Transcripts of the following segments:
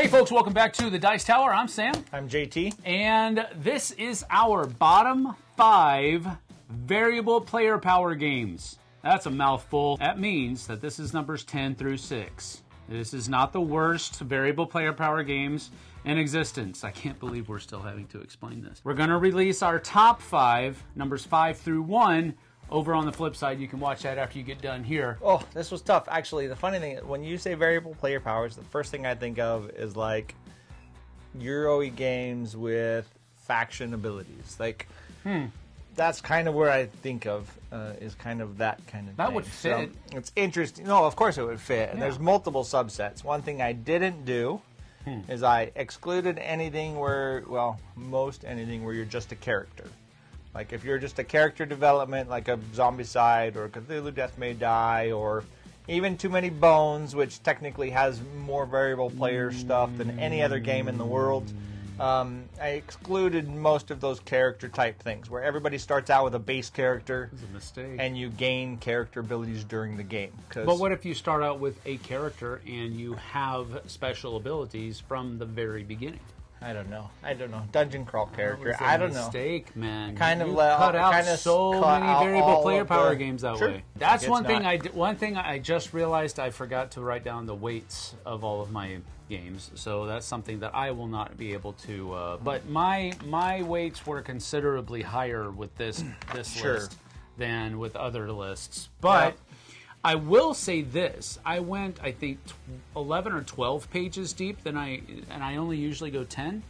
Hey, folks, welcome back to the Dice Tower. I'm Sam, I'm JT. and this is our bottom five variable player power games. That's a mouthful. That means that this is numbers 10 through 6. This is not the worst variable player power games in existence. I can't believe we're still having to explain this. We're going to release our top five, numbers 5 through 1, over on the flip side. You can watch that after you get done here. Oh, this was tough. Actually, the funny thing, when you say variable player powers, the first thing I think of is like Euro games with faction abilities. Like, Hmm. that's kind of where I think of uh, is kind of that kind of. That thing. would So, fit. it's interesting. No, of course it would fit. And Yeah. there's multiple subsets. One thing I didn't do Hmm. is I excluded anything where, well, most anything where you're just a character. Like if you're just a character development, like a Zombicide or Cthulhu Death May Die, or even Too Many Bones, which technically has more variable player stuff than any other game in the world. Um, I excluded most of those character type things, where everybody starts out with a base character, It's a mistake. and you gain character abilities during the game. 'Cause- But what if you start out with a character and you have special abilities from the very beginning? I don't know. I don't know. Dungeon crawl character. I don't know. Mistake, man. Kind of let- cut out kind of so many variable player power the- games that Sure. way. That's one thing. not- I one thing I just realized I forgot to write down the weights of all of my games. So that's something that I will not be able to. Uh, but my my weights were considerably higher with this this Sure. list than with other lists. But. Yep. I will say this: I went, I think, eleven or twelve pages deep. Then I and I only usually go ten,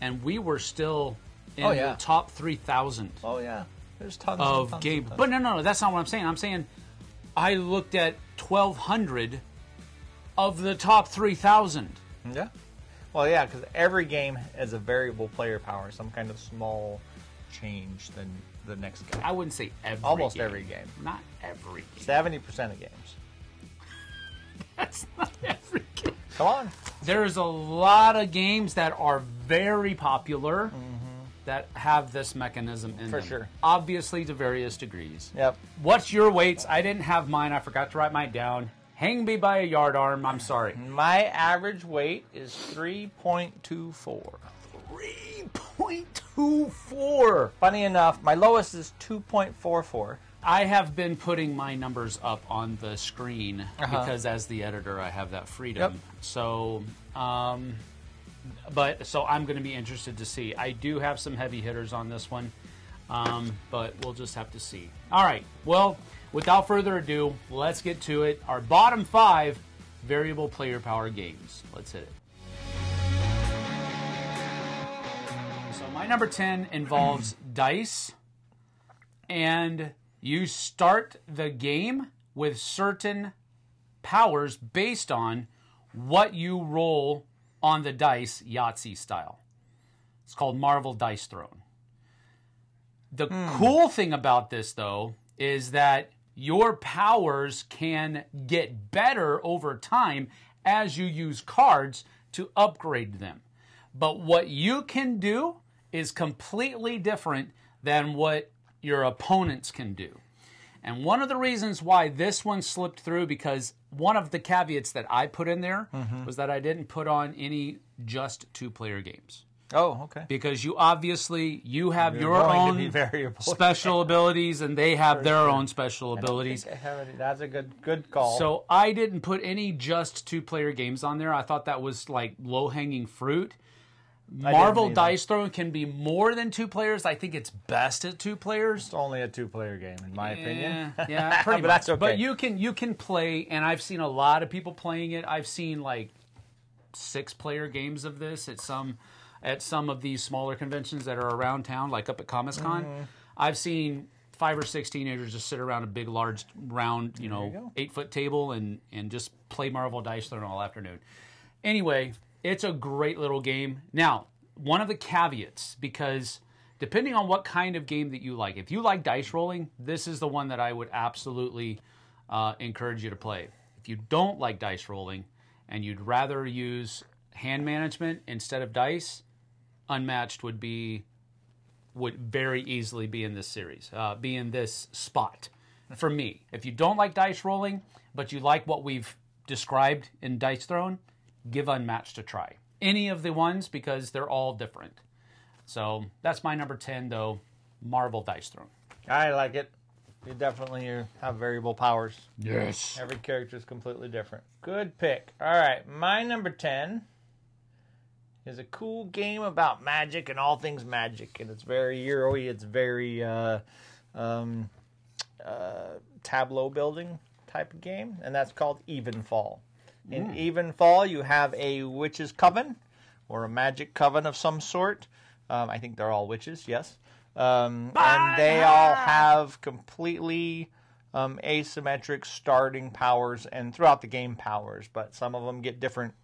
and we were still in Oh, yeah. the top three thousand. Oh yeah. There's tons of tons game. tons. But no, no, no, that's not what I'm saying. I'm saying I looked at twelve hundred of the top three thousand. Yeah. Well, yeah, because every game has a variable player power, some kind of small change than the next game. I wouldn't say every. Almost game. every game. Not every game. Seventy percent of games. That's not every game. Come on. There's a lot of games that are very popular that have this mechanism in Mm-hmm. For them. sure. Obviously, to various degrees. Yep. What's your weights? I didn't have mine. I forgot to write mine down. Hang me by a yard arm. I'm sorry. My average weight is 3.24. three point two four. 3.24. Funny enough, my lowest is two point four four. I have been putting my numbers up on the screen Uh-huh. because as the editor, I have that freedom. Yep. So, um, but so I'm going to be interested to see. I do have some heavy hitters on this one, um, but we'll just have to see. All right. Well, without further ado, let's get to it. Our bottom five variable player power games. Let's hit it. My number 10 involves dice and you start the game with certain powers based on what you roll on the dice Yahtzee style. It's called Marvel Dice Throne. The hmm. cool thing about this, though, is that your powers can get better over time as you use cards to upgrade them. But what you can do is completely different than what your opponents can do. And one of the reasons why this one slipped through because one of the caveats that I put in there mm-hmm. was that I didn't put on any just two player games Oh, okay. because you obviously you have You're your own variable. special abilities and they have their own special abilities. I have any- That's a good good call. So I didn't put any just two player games on there. I thought that was like low hanging fruit. Marvel. Dice Throne can be more than two players. I think it's best at two players. it's only a two player game, in my opinion. Yeah, yeah, pretty But much. that's okay. But you can you can play, and I've seen a lot of people playing it. I've seen like six player games of this at some at some of these smaller conventions that are around town, like up at Comics Con. Mm-hmm. I've seen five or six teenagers just sit around a big, large, round, you know, go. eight foot table and and just play Marvel Dice Throne all afternoon. Anyway, it's a great little game. Now, one of the caveats, because depending on what kind of game that you like, if you like dice rolling, this is the one that I would absolutely uh, encourage you to play. If you don't like dice rolling and you'd rather use hand management instead of dice, Unmatched would be would very easily be in this series, uh, be in this spot for me. If you don't like dice rolling, but you like what we've described in Dice Throne, give Unmatched a try. Any of the ones because they're all different. So that's my number 10, though Marvel Dice Throne. I like it. You definitely have variable powers. Yes. Every character is completely different. Good pick. All right, my number 10 is a cool game about magic and all things magic. And it's very Euro it's very uh, um, uh, tableau building type of game. And that's called Evenfall. In Evenfall, you have a witch's coven or a magic coven of some sort. Um, I think they're all witches, yes. Um, and they all have completely um, asymmetric starting powers and throughout the game powers, but some of them get different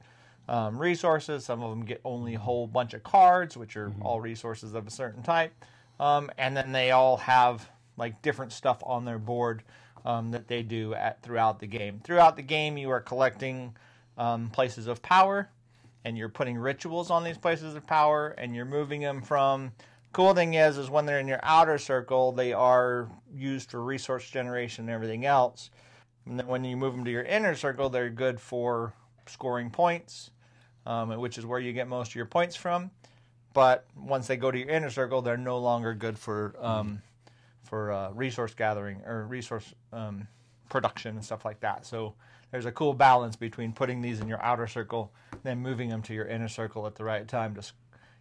um, resources. Some of them get only a whole bunch of cards, which are all resources of a certain type. Um, and then they all have like different stuff on their board um, that they do at throughout the game. Throughout the game, you are collecting um, places of power, and you're putting rituals on these places of power, and you're moving them from. Cool thing is, is when they're in your outer circle, they are used for resource generation and everything else. And then when you move them to your inner circle, they're good for scoring points, um, which is where you get most of your points from. But once they go to your inner circle, they're no longer good for um, for uh, resource gathering or resource um, production and stuff like that. So there's a cool balance between putting these in your outer circle, then moving them to your inner circle at the right time, just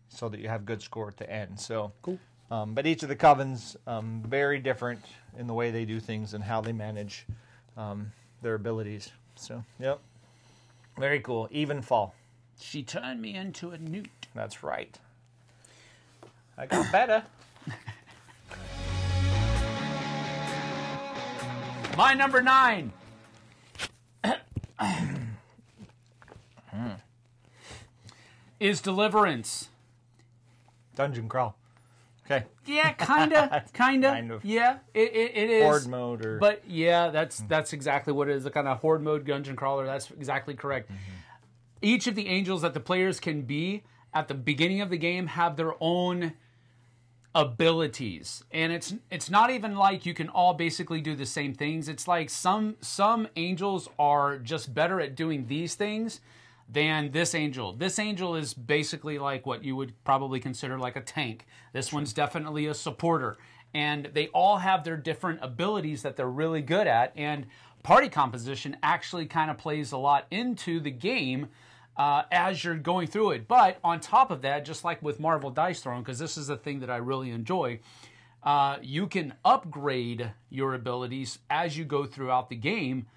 so that you have good score at the end. So Cool. um, but each of the covens um, very different in the way they do things and how they manage um, their abilities. So, yep, very cool. Evenfall. She turned me into a newt. That's right. I got better. My number nine. is Deliverance. Dungeon crawl. Okay. Yeah, kinda, kinda. Kind of. Yeah, it, it, it is. Horde mode or But yeah, that's that's exactly what it is. The kind of horde mode dungeon crawler. That's exactly correct. Mm-hmm. Each of the angels that the players can be at the beginning of the game have their own abilities. And it's it's not even like you can all basically do the same things. It's like some some angels are just better at doing these things than this angel. This angel is basically like what you would probably consider like a tank. This one's definitely a supporter. And they all have their different abilities that they're really good at. And party composition actually kind of plays a lot into the game uh, as you're going through it. But on top of that, just like with Marvel Dice Throne, because this is the thing that I really enjoy, uh, you can upgrade your abilities as you go throughout the game,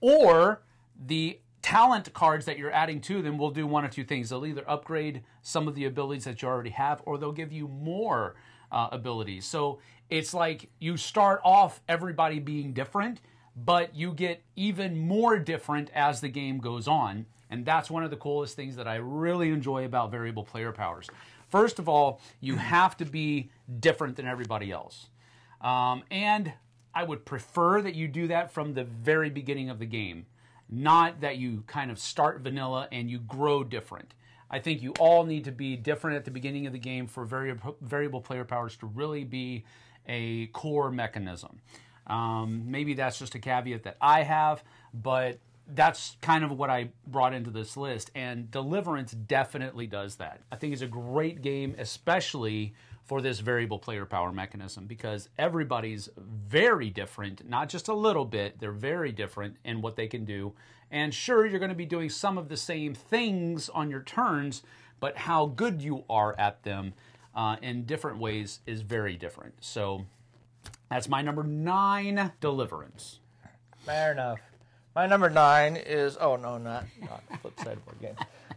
or the talent cards that you're adding to them will do one or two things. They'll either upgrade some of the abilities that you already have, or they'll give you more uh, abilities. So it's like you start off everybody being different, but you get even more different as the game goes on. And that's one of the coolest things that I really enjoy about variable player powers. First of all, you have to be different than everybody else. Um, and I would prefer that you do that from the very beginning of the game, not that you kind of start vanilla and you grow different. I think you all need to be different at the beginning of the game for variable, variable player powers to really be a core mechanism. Um, maybe that's just a caveat that I have, but that's kind of what I brought into this list. And Deliverance definitely does that. I think it's a great game, especially for this variable player power mechanism, because everybody's very different, not just a little bit, they're very different in what they can do. And sure, you're going to be doing some of the same things on your turns, but how good you are at them uh, in different ways is very different. So that's my number nine, Deliverance. Fair enough. My number nine is oh no, not not flip side board game.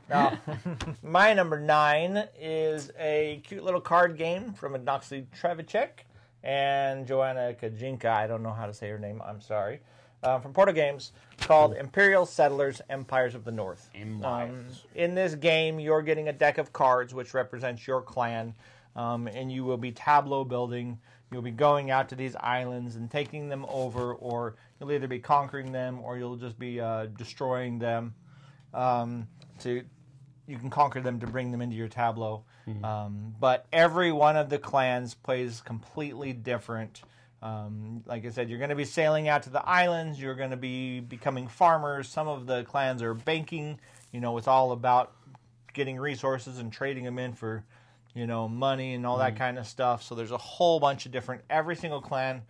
Now, my number nine is a cute little card game from Adnoxley Trzewiczek and Joanna Kajinka. I don't know how to say her name. I'm sorry. Uh, from Portal Games called Imperial Settlers Empires of the North. Empires. in this game, you're getting a deck of cards which represents your clan, um, and you will be tableau building. You'll be going out to these islands and taking them over, or you'll either be conquering them or you'll just be uh, destroying them. Um, to you can conquer them to bring them into your tableau. Um, but every one of the clans plays completely different Um, like I said, you're going to be sailing out to the islands. You're going to be becoming farmers. Some of the clans are banking. You know, it's all about getting resources and trading them in for, you know, money and all that kind of stuff. So there's a whole bunch of different. Every single clan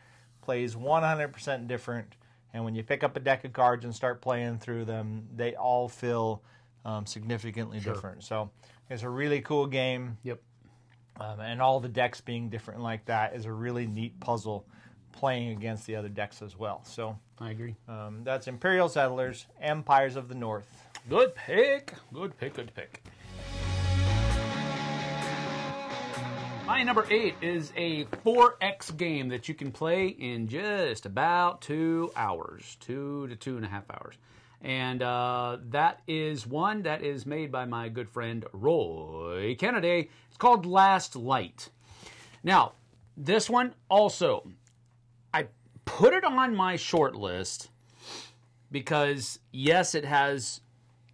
plays 100% different. And when you pick up a deck of cards and start playing through them, they all feel um, significantly different. So it's a really cool game. Yep. Um, and all the decks being different like that is a really neat puzzle playing against the other decks as well. So I agree. um, that's Imperial Settlers, Empires of the North. Good pick. Good pick. Good pick. My number eight is a 4X game that you can play in just about two hours, two to two and a half hours. And uh, that is one that is made by my good friend Roy Kennedy. It's called Last Light. Now, this one also, I put it on my short list because, yes, it has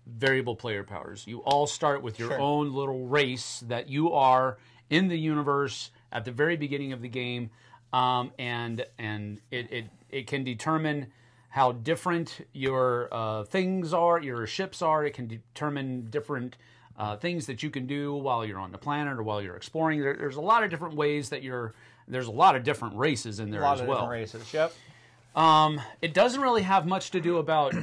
variable player powers. You all start with your Sure. own little race that you are in the universe at the very beginning of the game, um, and and it, it it can determine how different your uh, things are, your ships are. It can determine different uh, things that you can do while you're on the planet or while you're exploring. There, there's a lot of different ways that you're. There's a lot of different races in there A lot as of well. different races. Yep. It doesn't really have much to do about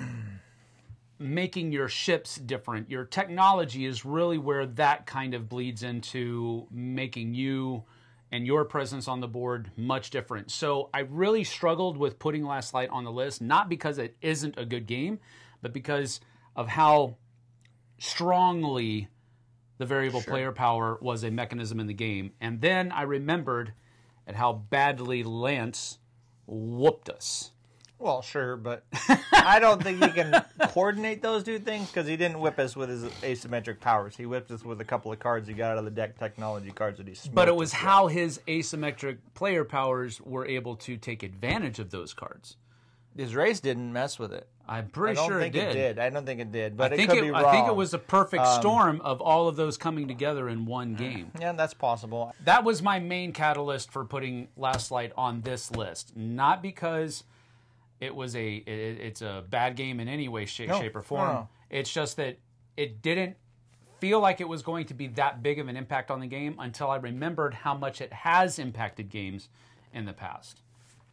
making your ships different. Your technology is really where that kind of bleeds into making you and your presence on the board much different. So I really struggled with putting Last Light on the list, not because it isn't a good game, but because of how strongly the variable player power was a mechanism in the game. And then I remembered at how badly Lance whooped us. Well, sure, but I don't think he can coordinate those two things because he didn't whip us with his asymmetric powers. He whipped us with a couple of cards he got out of the deck, technology cards that he. But it was with. how his asymmetric player powers were able to take advantage of those cards. his race didn't mess with it. I'm pretty sure it did. I don't think it did, but I it think could it, be wrong. I think it was a perfect Um, storm of all of those coming together in one game. Yeah, that's possible. That was my main catalyst for putting Last Light on this list, not because it was a it, it's a bad game in any way, shape, No, shape or form. no. It's just that it didn't feel like it was going to be that big of an impact on the game until I remembered how much it has impacted games in the past.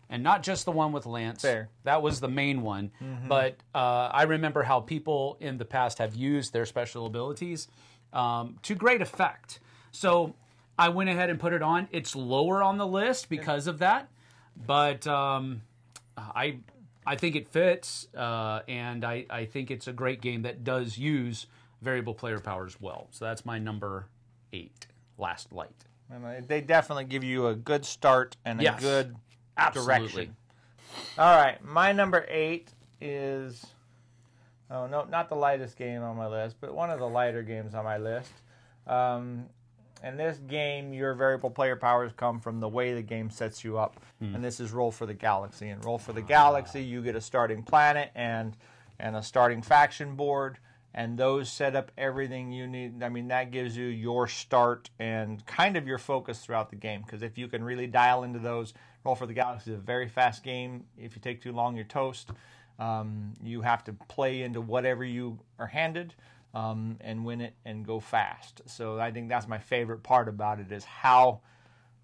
And not just the one with Lance. Fair. Mm-hmm. That was the main one. But uh, I remember how people in the past have used their special abilities um, to great effect. So I went ahead and put it on. It's lower on the list because of that. But um, I I think it fits, uh, and I, I think it's a great game that does use variable player powers well. So that's my number eight, Last Light. And they definitely give you a good start and a Yes. good Absolutely. direction. All right, my number eight is oh no, not the lightest game on my list, but one of the lighter games on my list. Um, and this game, your variable player powers come from the way the game sets you up, and this is Roll for the Galaxy. And Roll for the Galaxy, you get a starting planet and and a starting faction board, and those set up everything you need. I mean, that gives you your start and kind of your focus throughout the game. Because if you can really dial into those, Roll for the Galaxy is a very fast game. If you take too long, you're toast. Um, you have to play into whatever you are handed um, and win it and go fast. So I think that's my favorite part about it is how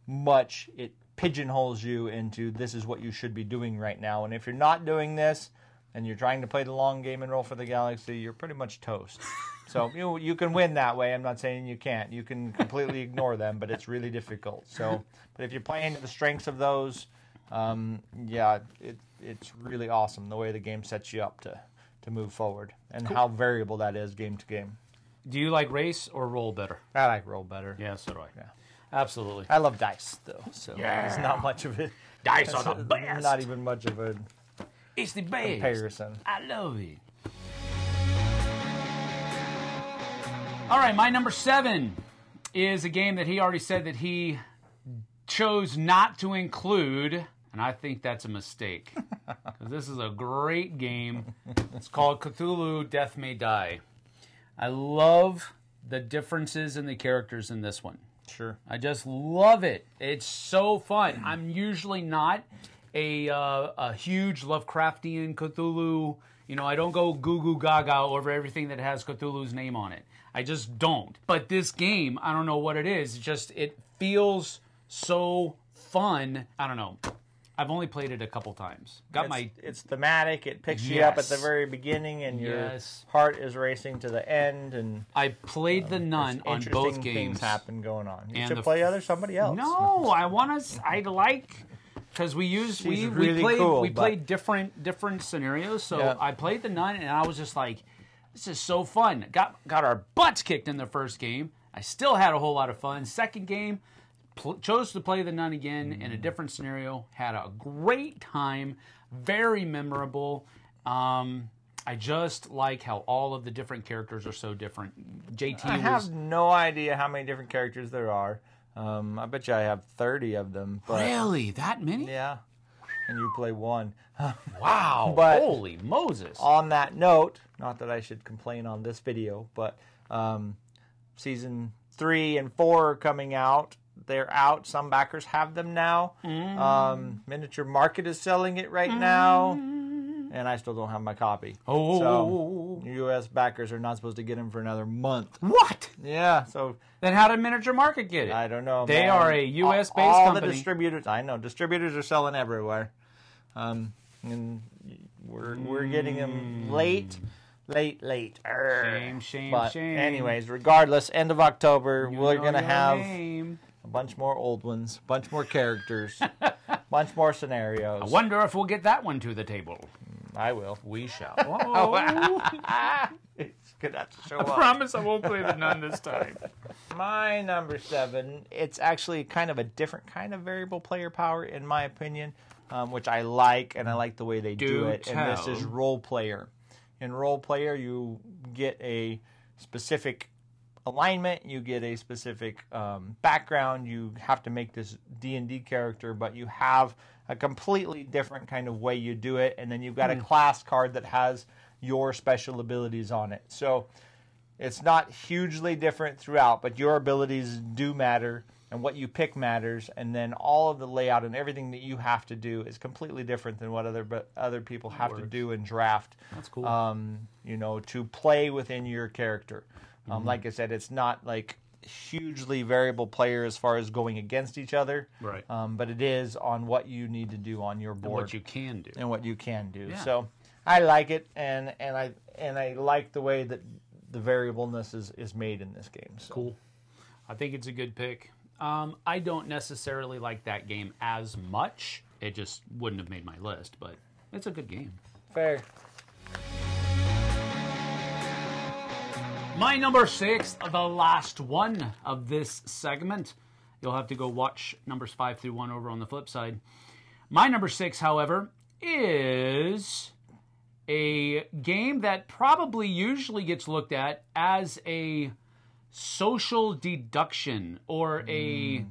much it pigeonholes you into this is what you should be doing right now. And if you're not doing this and you're trying to play the long game and roll for the galaxy, you're pretty much toast. So you you can win that way. I'm not saying you can't. You can completely ignore them, but it's really difficult. So, but if you're playing to the strengths of those, um, yeah, it it's really awesome the way the game sets you up to to move forward and how variable that is game to game. Do you like race or roll better? I like roll better. Yeah, so do I. Yeah. Absolutely. I love dice though, so Yeah. it's not much of it. Dice are the best. Not even much of a It's the best. comparison. I love it. All right, my number seven is a game that he already said that he chose not to include, and I think that's a mistake because this is a great game. It's called Cthulhu Death May Die. I love the differences in the characters in this one. Sure. I just love it. It's so fun. I'm usually not a uh, a huge Lovecraftian Cthulhu. You know, I don't go goo goo gaga over everything that has Cthulhu's name on it. I just don't. But this game, I don't know what it is. It just it feels so fun. I don't know. I've only played it a couple times. Got It's, my it's thematic. It picks you up at the very beginning, and your Yes. heart is racing to the end. And I played um, the nun on both things games. happen going on. You And should the play other somebody else. No, I want to. I like because we used we, She's we really played cool, we but- played different different scenarios. So Yeah. I played the nun, and I was just like, "This is so fun." Got got our butts kicked in the first game. I still had a whole lot of fun. Second game, pl- chose to play the nun again in a different scenario. Had a great time. Very memorable. Um, I just like how all of the different characters are so different. JT I was have no idea how many different characters there are. Um, I bet you I have thirty of them. But really that many. yeah, and you play one. Wow! But- holy Moses! on that note, not that I should complain on this video, but um, season three and four are coming out. They're out. Some backers have them now. Mm. Um, Miniature Market is selling it right now, and I still don't have my copy. Oh. So U.S. backers are not supposed to get them for another month. What? Yeah, so Then how did Miniature Market get it? I don't know. They man. are a US based all, all company. the distributors. I know distributors are selling everywhere, um, and we're we're getting them late, late, late. Arr. Shame, shame, but shame. anyways, regardless, end of October, You we're gonna have name. A bunch more old ones, a bunch more characters, a bunch more scenarios. I wonder if we'll get that one to the table. I will. We shall. Oh, It's gonna have to show I up. promise I won't play the nun this time. My number seven, it's actually kind of a different kind of variable player power, in my opinion, um, which I like, and I like the way they do, Do it. And this is Roll Player. In role player, you get a specific alignment, you get a specific um, background. You have to make this D and D character, but you have a completely different kind of way you do it, and then you've got a class card that has your special abilities on it. So it's not hugely different throughout, but your abilities do matter and what you pick matters and then all of the layout and everything that you have to do is completely different than what other but other people have to do in draft. That's cool. Um, you know, to play within your character. Um, Mm-hmm. like I said, it's not like hugely variable player as far as going against each other. Right. Um, but it is on what you need to do on your board what you can do. and what you can do. Yeah. So I like it, and and I and I like the way that the variableness is is made in this game. So. Cool. I think it's a good pick. Um, I don't necessarily like that game as much. It just wouldn't have made my list, but it's a good game. Fair. My number six, the last one of this segment. You'll have to go watch numbers five through one over on the flip side. My number six, however, is a game that probably usually gets looked at as a social deduction or a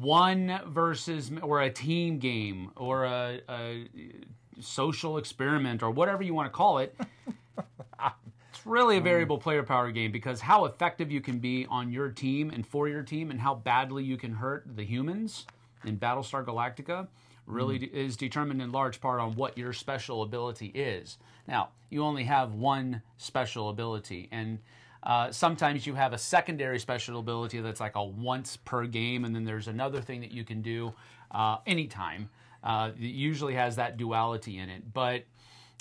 one versus or a team game or a, a social experiment or whatever you want to call it. Really a variable player power game because how effective you can be on your team and for your team and how badly you can hurt the humans in Battlestar Galactica really de- is determined in large part on what your special ability is. Now, you only have one special ability and uh, sometimes you have a secondary special ability that's like a once per game, and then there's another thing that you can do uh, anytime. Uh, it usually has that duality in it, but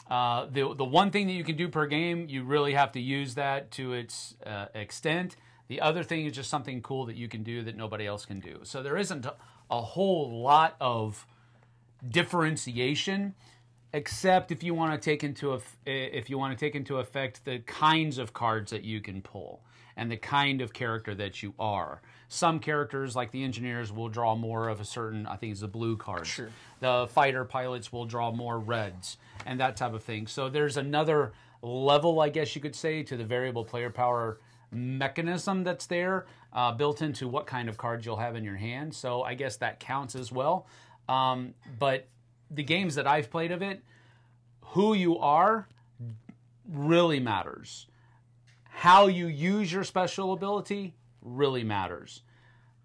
uh, the the one thing that you can do per game, you really have to use that to its uh, extent. The other thing is just something cool that you can do that nobody else can do. So there isn't a, a whole lot of differentiation, except if you want to take into if you want to take into effect the kinds of cards that you can pull and the kind of character that you are. Some characters, like the engineers, will draw more of a certain. I think it's the blue cards. Sure. The fighter pilots will draw more reds and that type of thing. So there's another level, I guess you could say, to the variable player power mechanism that's there uh, built into what kind of cards you'll have in your hand. So I guess that counts as well. Um, but the games that I've played of it, who you are really matters. How you use your special ability really matters.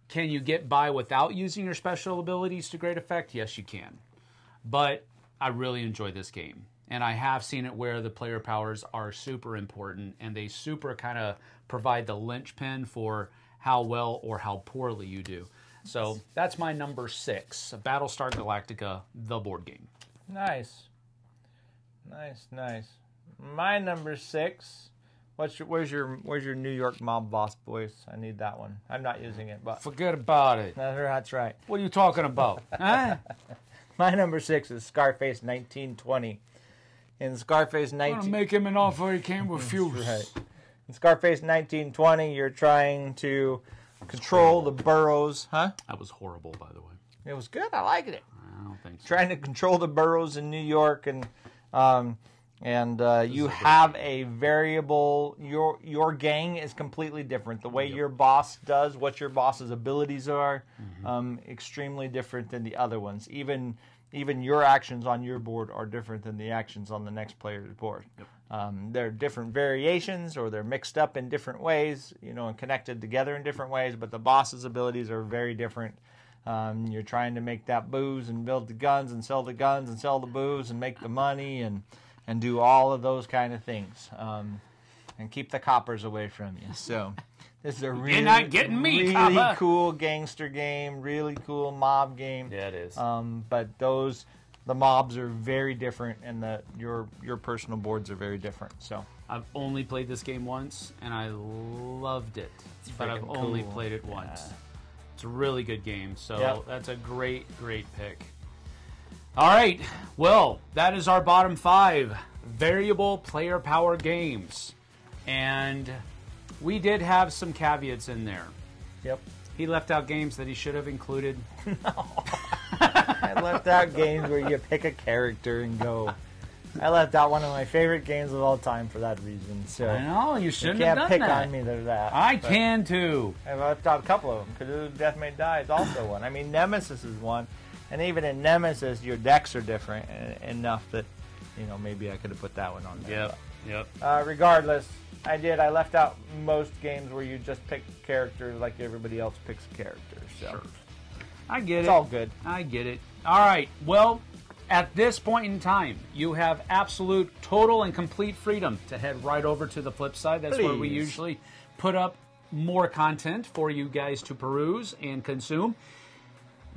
can you get by without using your special abilities to great effect? Yes, you can. But I really enjoy this game. And I have seen it where the player powers are super important and they super kind of provide the linchpin for how well or how poorly you do. So that's my number six Battlestar Galactica, the board game. Nice. Nice, nice. My number six. What's your, where's your where's your New York mob boss voice? I need that one. I'm not using it, but Forget about it. that's right. What are you talking about? huh? My number six is Scarface 1920. In Scarface I'm gonna 19, make him an offer he can't refuse. right. in Scarface 1920, you're trying to control the boroughs, huh? That was horrible, by the way. It was good. I liked it. I don't think so. trying to control the boroughs in New York, and um, and uh, you have a variable. Your your gang is completely different. The way your boss does, what your boss's abilities are, um, extremely different than the other ones. Even even your actions on your board are different than the actions on the next player's board. Um, they're different variations, or they're mixed up in different ways, you know, and connected together in different ways. But the boss's abilities are very different. Um, you're trying to make that booze and build the guns and sell the guns and sell the booze and make the money and and do all of those kind of things um, and keep the coppers away from you. So this is a really me, really cool gangster game, really cool mob game. Yeah, it is. Um, but those the mobs are very different and the your your personal boards are very different. So I've only played this game once, and I loved it. but I've freaking only cool. played it once. Yeah. It's a really good game, so Yep. that's a great, great pick. All right, well, that is our bottom five variable player power games, and we did have some caveats in there. yep. He left out games that he should have included. I left out games where you pick a character and go. I left out one of my favorite games of all time for that reason. So I know you you shouldn't can't have pick that. on me to that. I can too. I left out a couple of them. Cthulhu Death May Die is also one. I mean, Nemesis is one, and even in Nemesis, your decks are different enough that you know maybe I could have put that one on there. Yep, yep. Uh, regardless, I did. I left out most games where you just pick characters like everybody else picks characters. So Sure. I get it's it. It's all good. I get it. All right. Well, at this point in time, you have absolute, total, and complete freedom to head right over to the flip side. That's where we usually put up more content for you guys to peruse and consume.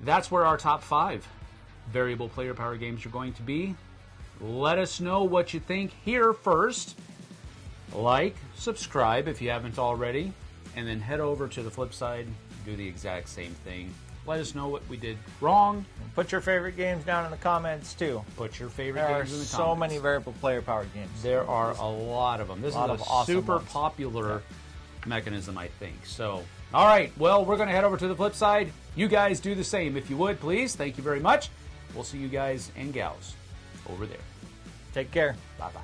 That's where our top five variable player power games are going to be. Let us know what you think here first. Like, subscribe if you haven't already, and then head over to the flip side, do the exact same thing. Let us know what we did wrong. Put your favorite games down in the comments too. Put your favorite There are games in the so comments. many variable player power games. There are a lot of them. This Lot is a awesome super ones. popular mechanism, I think. So, all right. Well, we're going to head over to the flip side. You guys do the same, if you would, please. Thank you very much. We'll see you guys and gals over there. Take care. Bye bye.